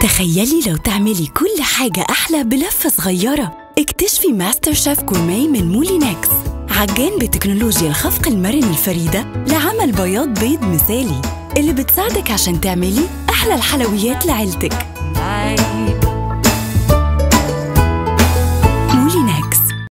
تخيلي لو تعملي كل حاجة أحلى بلفة صغيرة. اكتشفي ماستر شيف جورميه من مولينكس عجان بتكنولوجيا الخفق المرن الفريدة لعمل بياض بيض مثالي. اللي بتساعدك عشان تعملي أحلى الحلويات لعيلتك.